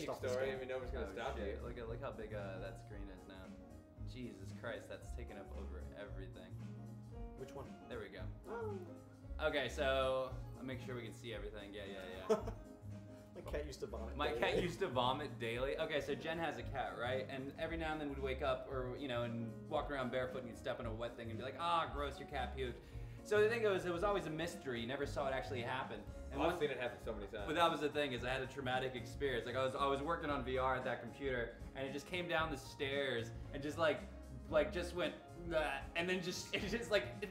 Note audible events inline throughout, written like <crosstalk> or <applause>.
Peak off the story. scan. I mean, nobody's gonna Oh, stop shit. you. Look at look how big uh, that screen is now. Jesus Christ, that's taken up over everything. Which one? There we go. Oh. Okay, so I'll make sure we can see everything. Yeah, yeah, yeah. <laughs> My cat used to vomit. My daily. cat used to vomit daily. Okay, so Jen has a cat, right? And every now and then we'd wake up or, you know, and walk around barefoot and you'd step on a wet thing and be like, ah, gross, your cat puked. So the thing was, it was always a mystery. You never saw it actually happen. And I've seen it happen so many times. But that was the thing is I had a traumatic experience. Like I was I was working on VR at that computer and it just came down the stairs and just like like just went and then just <laughs> it just like it,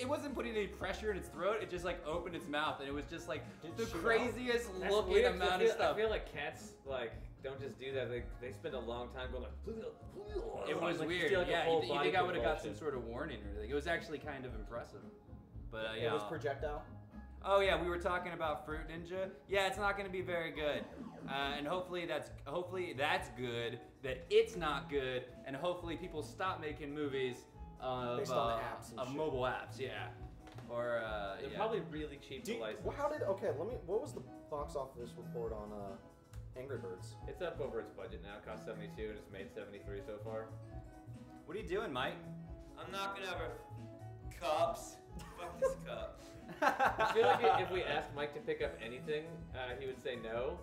it wasn't putting any pressure in its throat. It just like opened its mouth and it was just like Did the craziest That's looking weird, amount I of feel, stuff. I feel like cats like don't just do that. They, they spend a long time going like. it was like, weird. feel like yeah, you, you think I would have got some sort of warning or anything? It was actually kind of impressive. But uh, yeah. It was projectile. Oh yeah, we were talking about Fruit Ninja. Yeah, it's not going to be very good, uh, and hopefully that's hopefully that's good. That it's not good, and hopefully people stop making movies of, Based on uh, apps and of shit. mobile apps. Yeah, or uh, They're yeah. probably really cheap Do to you, license. well, how did? Okay, let me. What was the box office report on uh, Angry Birds? It's up over its budget now. It cost 72 and it's made 73 so far. What are you doing, Mike? I'm knocking over cups. Fuck this cup. <laughs> I feel like if we asked Mike to pick up anything, uh, he would say no.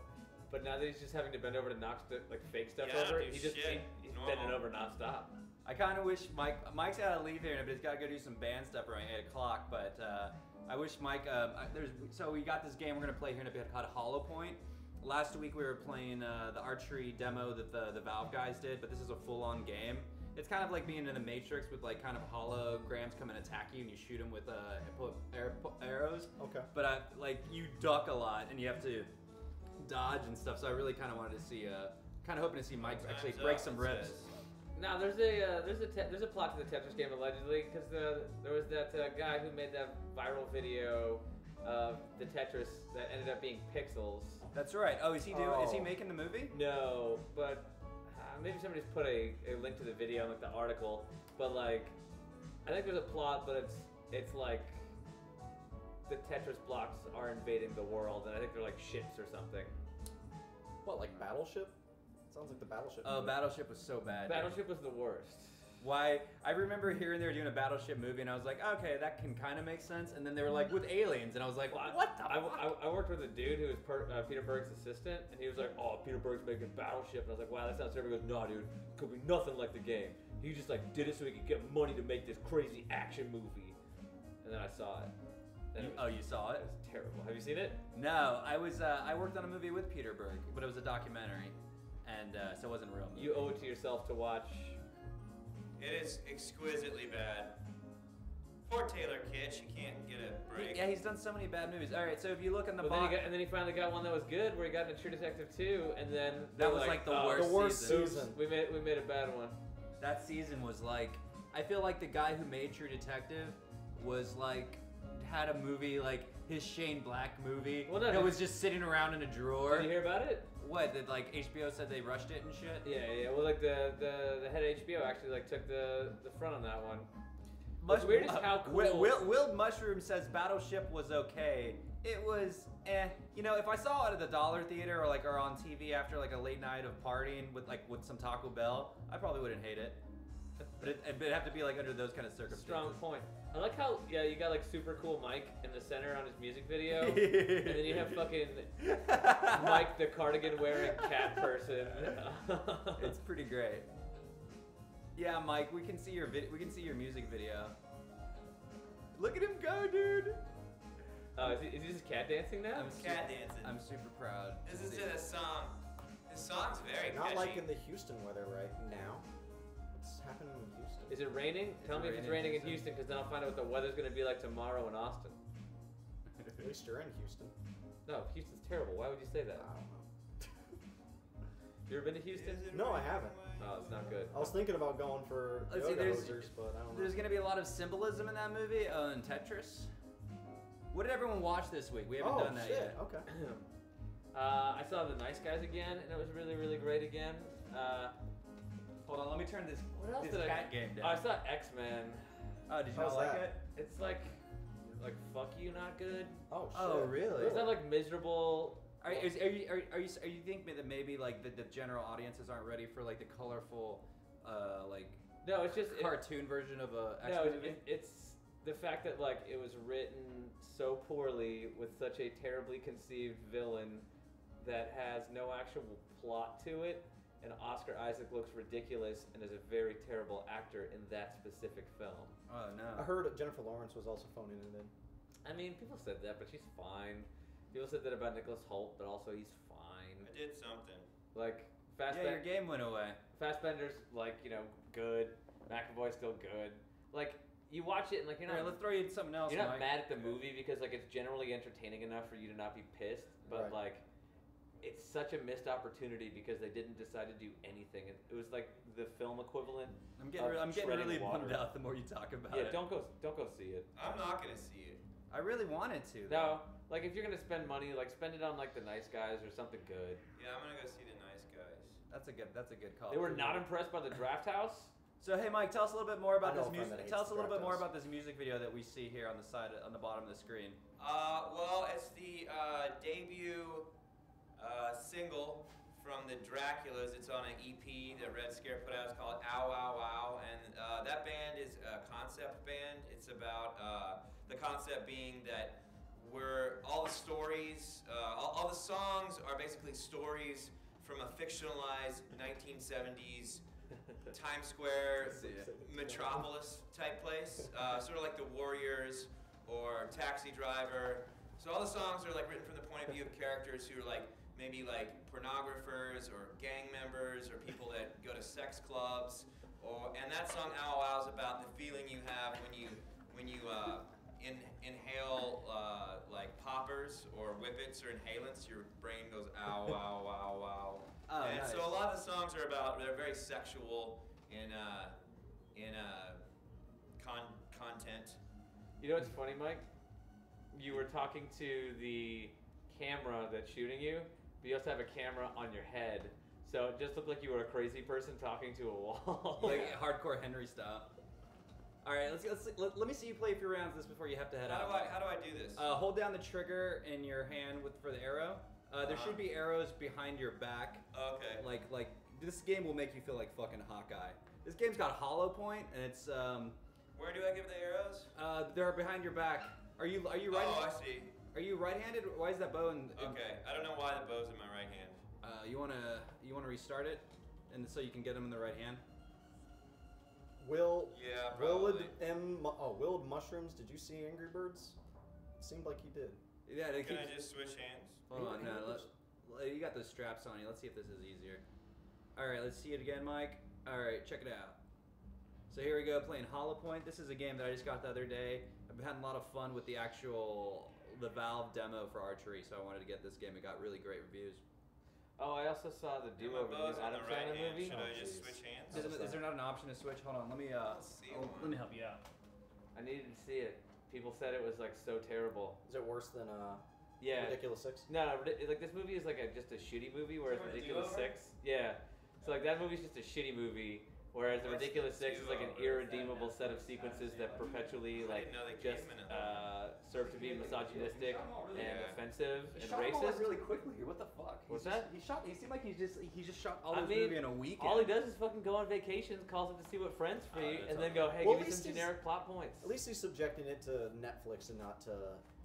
But now that he's just having to bend over to knock st- like fake stuff Yeah, over, do he just shit. he- he's Normal. bending over nonstop. I kind of wish Mike. Mike's got to leave here, but he's got to go do some band stuff around eight o'clock. But uh, I wish Mike. Um, I- there's so we got this game we're gonna play here in a bit called Holopoint. Last week we were playing uh, the archery demo that the the Valve guys did, but this is a full-on game. It's kind of like being in the Matrix with like kind of holograms come and attack you, and you shoot them with uh, pu- air- pu- arrows. Okay. But I, like you duck a lot, and you have to dodge and stuff. So I really kind of wanted to see, uh, kind of hoping to see Mike actually Time's break up, some ribs. says. Now there's a uh, there's a te- there's a plot to the Tetris game allegedly because the there was that uh, guy who made that viral video of the Tetris that ended up being pixels. That's right. Oh, is he doing? Is he Oh. making the movie? No, but Uh, maybe somebody's put a, a link to the video in like the article. But like, I think there's a plot, but it's it's like the Tetris blocks are invading the world, and I think they're like ships or something. What, like Battleship? Sounds like the Battleship. Oh, movie. Battleship was so bad. dude. Battleship was the worst. Why? I remember hearing they were doing a Battleship movie, and I was like, okay, that can kind of make sense. And then they were like with aliens, and I was like, Well, what the I, fuck? I, I worked with a dude who was per, uh, Peter Berg's assistant, and he was like, "Oh, Peter Berg's making Battleship," and I was like, "Wow, that sounds terrible." He goes, "No, dude, it could be nothing like the game. He just like did it so he could get money to make this crazy action movie." And then I saw it. You- it oh, you saw it it? was terrible. Have you seen it? No, I was. Uh, I worked on a movie with Peter Berg, but it was a documentary, and uh, so it wasn't a real. Movie. You owe it to yourself to watch. It is exquisitely bad. Poor Taylor Kitsch, she can't get a break. Yeah, he's done so many bad movies. All right, so if you look in the But then he got, and then he finally got one that was good, where he got into True Detective 2, and then That was, like, the "Oh, worst The worst season. season. We made we made a bad one. that season was like, I feel like the guy who made True Detective was like had a movie like his Shane Black movie Well, no, that was just sitting around in a drawer. Did you hear about it? What? That like HBO said they rushed it and shit. Yeah, yeah. Well, like the the, the head of HBO actually like took the the front on that one. Mush- What's weird is how cool- Will, Will, Will Mushroom says Battleship was okay. It was eh. You know, if I saw it at the Dollar Theater or like or on TV after like a late night of partying with like with some Taco Bell, I probably wouldn't hate it. But it, it'd have to be like under those kind of circumstances. Strong point. I like how yeah you got like super cool Mike in the center on his music video, <laughs> and then you have fucking Mike the cardigan wearing cat person. <laughs> it's pretty great. Yeah, Mike, we can see your vid- we can see your music video. Look at him go, dude. Oh, is he, is he just cat dancing now? I'm Cat dancing. I'm super proud. This is to this song. This song's very Not catchy. like in the Houston weather right now. What's happening in Houston? Is it raining? Tell it me if it's raining raining in in Houston, because then I'll find out what the weather's gonna be like tomorrow in Austin. At least you're in Houston. No, Houston's terrible. Why would you say that? I don't know. <laughs> You ever been to Houston? No, I haven't. away? Oh, it's not good. I was thinking about going for Let's see, there's- hosers, but I don't know. There's gonna be a lot of symbolism in that movie. Oh, and Tetris. What did everyone watch this week? We haven't oh done that shit! yet. Okay. <clears throat> Uh, I saw the Nice Guys again, and it was really, really great again. Uh, Hold on, let me turn this, what else this did cat I? game Oh, I down. saw X Men. Oh, did you How's not like that? it? It's like, like fuck you, not good. Oh shit. Oh, really? It's that like miserable. Are, is, are you are, are you are you think that maybe like the, the general audiences aren't ready for like the colorful, uh, like No, it's just it- cartoon version of a action no, it, movie? it, it's the fact that like it was written so poorly with such a terribly conceived villain that has no actual plot to it, and Oscar Isaac looks ridiculous and is a very terrible actor in that specific film. oh no. I heard Jennifer Lawrence was also phoning it in. I mean, people said that, but she's fine. People said that about Nicholas Hoult, but also he's fine. I did something. Like Fast. yeah, your game went away. Fassbender's like you know good. McAvoy's still good. Like you watch it and like you're not right, let's throw you something else. You're not Mike. mad at the movie because like it's generally entertaining enough for you to not be pissed, but Right. like it's such a missed opportunity because they didn't decide to do anything. It, it was like the film equivalent. I'm getting of re- I'm getting really water. bummed out the more you talk about Yeah, it. don't go don't go see it. I'm not gonna see it. I really wanted to. No, like if you're gonna spend money, like spend it on like the nice guys or something good. Yeah, I'm gonna go see the nice guys. That's a good. That's a good call. They were not impressed by the draft house. So hey, Mike, tell us a little bit more about this music. Tell us a little bit more about this music video that we see here on the side, on the bottom of the screen. Uh, well, it's the uh, debut uh, single from the Drakulas. It's on an EP that Red Scare put out. It's called Ow Ow Ow, and uh, that band is a concept band. It's about uh, the concept being that we're all the stories, uh, all, all the songs are basically stories from a fictionalized 1970s <laughs> Times Square metropolis type place, uh, sort of like the Warriors or Taxi Driver. So all the songs are like written from the point of view of characters who are like maybe like pornographers or gang members or people that go to sex clubs. Or and that song "Ow Ow" is about the feeling you have when you when you uh, in, inhale uh, like poppers or whippets or inhalants. Your brain goes "Ow Ow Ow Ow." <laughs> Oh, and nice. so a lot of the songs are about they're very sexual in uh, in uh, con- content. You know what's funny, Mike? You were talking to the camera that's shooting you, but you also have a camera on your head. So it just looked like you were a crazy person talking to a wall. <laughs> like <laughs> hardcore Henry style. All right, let's, let's let, let me see you play a few rounds of this before you have to head How out. do I how do I do this? Uh, hold down the trigger in your hand with for the arrow. Uh, there should be arrows behind your back. okay. Like like this game will make you feel like fucking Hawkeye. This game's got Holopoint, and it's um Where do I give the arrows? uh they're behind your back. Are you are you right? Oh, I see. Are you right-handed? Why is that bow in? in- Okay, I don't know why the bow's in my right hand. Uh, you wanna you wanna restart it, and so you can get them in the right hand. Will Yeah, Willard probably. M. Oh, Willard Mushrooms. Did you see Angry Birds? It seemed like you did. Yeah, they Can keep. I just switch hands? Hold on, He- no, let, let- you got those straps on you. Let's see if this is easier. All right, let's see it again, Mike. All right, check it out. So here we go, playing Holopoint. This is a game that I just got the other day. I've been having a lot of fun with the actual the Valve demo for archery, so I wanted to get this game. It got really great reviews. oh, I also saw the Yeah, duo my review bow's on Adam the right Sandler hand. movie. Should I just jeez. switch hands? Is, is there not an option to switch? Hold on, let me. Uh, Let's see oh, one. let me help you out. I needed to see it. People said it was like so terrible. Is it worse than uh, Yeah. Ridiculous Six? No, no, Ridi- like this movie is like a, just a shitty movie, whereas Is there a Ridiculous? Six, yeah. So like that movie's just a shitty movie, whereas the Ridiculous Six is like an irredeemable set of sequences that perpetually like didn't know they gave just uh, serve to be misogynistic and Yeah. offensive He and shot all racist. that really quickly. What the fuck? What's He's just- that? He shot. He seemed like he's just he just shot all I this mean, movie in a weekend. All he does is fucking go on vacations, calls it to see what friends Oh, free, that's and then go, hey, Well, give me some generic plot points. At least he's subjecting it to Netflix and not to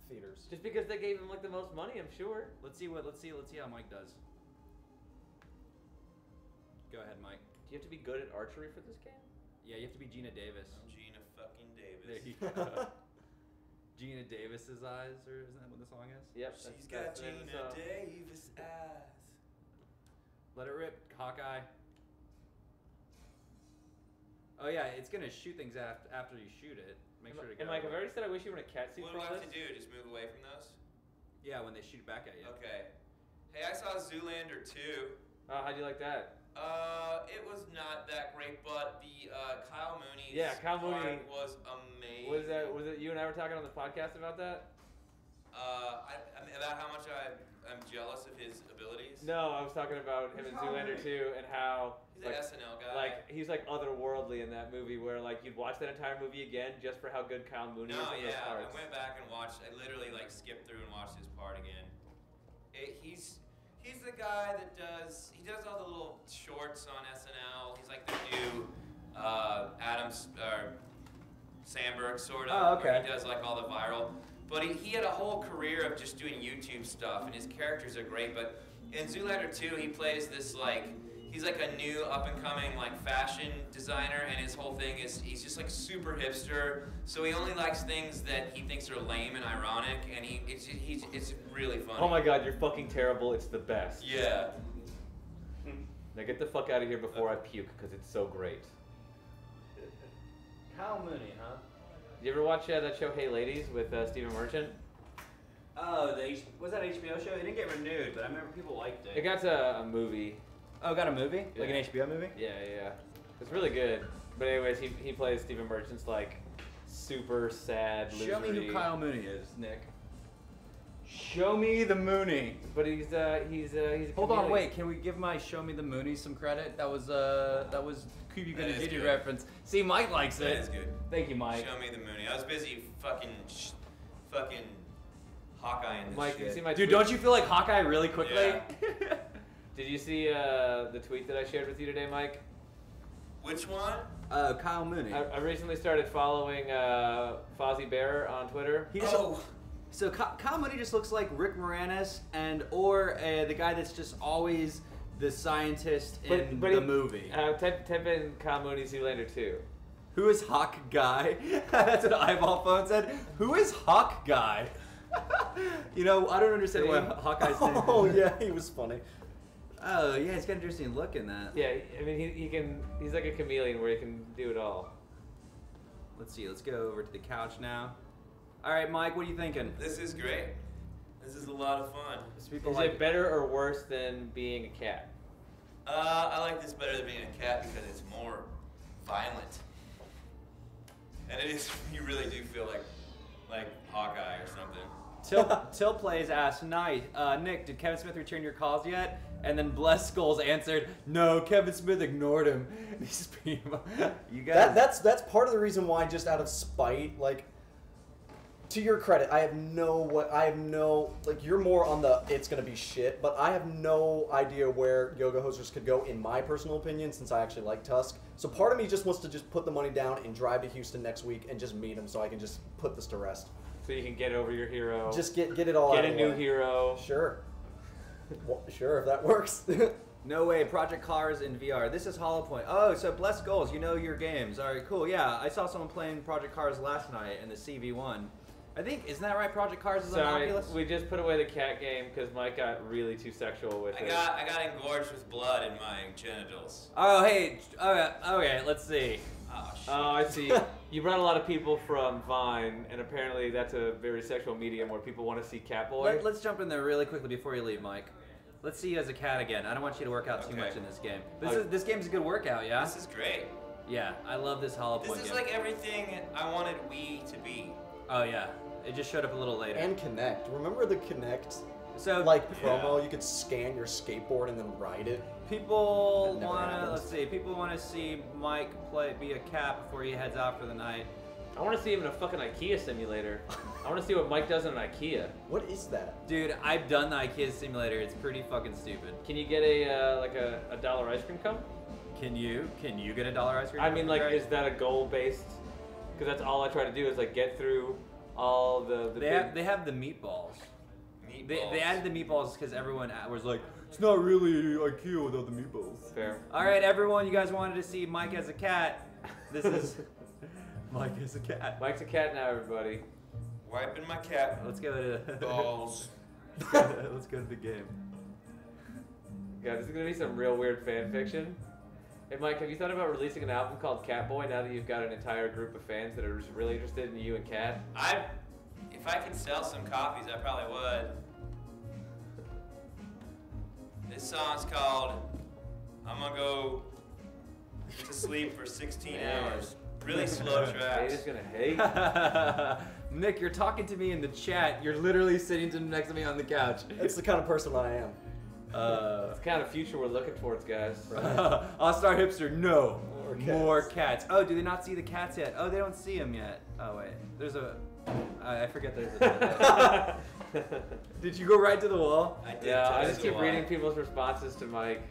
theaters. Just because they gave him like the most money, I'm sure. Let's see what. Let's see. Let's see how Mike does. Go ahead, Mike. Do you have to be good at archery for this game? Yeah, you have to be Geena Davis. Geena fucking Davis. There you go. <laughs> Geena Davis's eyes, or isn't that what the song is? Yep. She's that's- got that's the name of the Geena song. Davis eyes. Let it rip, Hawkeye. Oh yeah, it's gonna shoot things after after you shoot it. Make And sure to and go. Mike, I've already said I wish you were in a cat suit What for do I have this. to do? Just move away from those? Yeah, when they shoot back at you. Okay. Hey, I saw Zoolander 2. Oh, how'd you like that? Uh, it was not that great, but the uh, Kyle Mooney. Yeah, Kyle part Mooney- was amazing. Was that was it you and I were talking on the podcast about that? Uh, I, I mean, about how much I, I'm jealous of his abilities. No, I was talking about him in Zoolander 2 and how He's an like, SNL guy. like he's like otherworldly in that movie where like you'd watch that entire movie again just for how good Kyle Mooney no, is in those yeah, I went back and watched. I literally like skipped through and watched his part again. It, he's he's the guy that does he does all the little shorts on SNL. He's like the new uh, Adams or Samberg sort of. Oh, okay. he does like all the viral. But he, he had a whole career of just doing YouTube stuff, and his characters are great. But in Zoolander 2, he plays this like he's like a new up and coming like fashion designer, and his whole thing is he's just like super hipster. So he only likes things that he thinks are lame and ironic, and he it's he's it's really funny. Oh my god, you're fucking terrible. It's the best. Yeah. Now get the fuck out of here before I puke because it's so great. <laughs> Kyle Mooney, huh? Did you ever watch uh, that show Hey Ladies with uh, Stephen Merchant? Oh, the H- was that HBO show? It didn't get renewed, but I remember people liked it. It got a, a movie. Oh, got a movie? Like an HBO movie? Yeah, yeah, yeah. It's really good. But anyways, he, he plays Stephen Merchant's like super sad. Show me who Kyle Mooney is, Nick. Show me the Mooney. But he's uh he's uh he's. a Hold on, wait. Can we give my "Show Me the Mooney" some credit? That was uh, that was Cutie That Goody is Diddy reference. See, Mike likes That it. is good. Thank you, Mike. Show me the Mooney. I was busy fucking sh- fucking Hawkeye in this Mike, shit. you see my Dude, tweet? don't you feel like Hawkeye really quickly? Yeah. <laughs> Did you see uh the tweet that I shared with you today, Mike? Which one? uh, Kyle Mooney. I, I recently started following uh Fozzie Bear on Twitter. He just, oh, So Ky- Kyle Mooney just looks like Rick Moranis and or uh, the guy that's just always the scientist in the he- movie. Uh, type, type in Kyle Mooney Zoolander 2. Who is Hawk Guy? <laughs> that's what Eyeball Phone said. Who is Hawk Guy? <laughs> you know, I don't understand why Hawkeye's <laughs> name. Oh yeah, he was funny. Oh yeah, he's got an interesting look in that. Yeah, I mean he, he can he's like a chameleon where he can do it all. Let's see. Let's go over to the couch now. All right, Mike, what are you thinking? this is great. This is a lot of fun. So Is like it better or worse than being a cat? Uh, I like this better than being a cat because it's more violent. And it is, <laughs> you really do feel like, like Hawkeye or something. Till, Till plays asked night. Uh, Nick, did Kevin Smith return your calls yet? And then Bless Skulls answered, No, Kevin Smith ignored him. <laughs> He's <laughs> you guys. That, that's that's part of the reason why, just out of spite, like. To your credit, I have no what I have no like. You're more on the it's gonna be shit, but I have no idea where Yoga Hosers could go, in my personal opinion, since I actually like Tusk. So part of me just wants to just put the money down and drive to Houston next week and just meet him, so I can just put this to rest. So you can get over your hero. Just get get it all get out a of new way. hero. Sure. Well, sure, if that works. <laughs> No way, Project Cars in VR. This is Holopoint. Oh, so blessed Goals, you know your games. All right, cool. Yeah, I saw someone playing Project Cars last night in the CV1. I think, isn't that right? Project Cars is on Sorry, Oculus? we just put away the cat game because Mike got really too sexual with I it. got, I got engorged with blood in my genitals. Oh, hey. Oh, okay, okay, let's see. Oh, shit. Oh, I see. <laughs> you brought a lot of people from Vine, and apparently that's a very sexual medium where people want to see Catboy. Let, let's jump in there really quickly before you leave, Mike. Let's see you as a cat again. I don't want you to work out too much in this game. This, Okay. is, this game's a good workout, yeah? this is great. Yeah, I love this Holopoint This is game. like everything I wanted Wii to be. oh, yeah. It just showed up a little later. and Kinect. Remember the Kinect so, like Yeah. promo? You could scan your skateboard and then ride it. People wanna let's see. People wanna see Mike play be a cat before he heads out for the night. I want to see him in a fucking IKEA simulator. I want to see what Mike does in an IKEA. What is that? Dude, I've done the IKEA simulator. It's pretty fucking stupid. Can you get a uh, like a, a dollar ice cream cone? Can you? Can you get a dollar ice cream? I mean, like, is that a goal based? Because that's all I try to do is like get through all the the They big. have they have the meatballs. Meatballs. They, they added the meatballs because everyone was like, it's not really IKEA without the meatballs. Fair. All right, everyone, you guys wanted to see Mike as a cat. This is <laughs> Mike as a cat. Mike's a cat now, everybody. Wiping my cat Let's go to <laughs> balls. <laughs> Let's go to the game. God, this is gonna be some real weird fan fiction. Hey, Mike, have you thought about releasing an album called Catboy now that you've got an entire group of fans that are just really interested in you and Cat? I, if I could sell some copies, I probably would. This song's called "I'm Gonna Go to Sleep for 16 Man. Hours." Really slow Hey, tracks. just gonna hate. <laughs> Nick, you're talking to me in the chat. You're literally sitting to- next to me on the couch. It's the kind of person I am. Uh, It's the kind of future we're looking towards, guys. <laughs> All Star Hipster, no. More cats. More cats. Oh, do they not see the cats yet? Oh, they don't see them yet. Oh, wait. There's a. I, I forget there's a. <laughs> <laughs> Did you go right to the wall? I did. yeah, I just keep reading people's responses to Mike.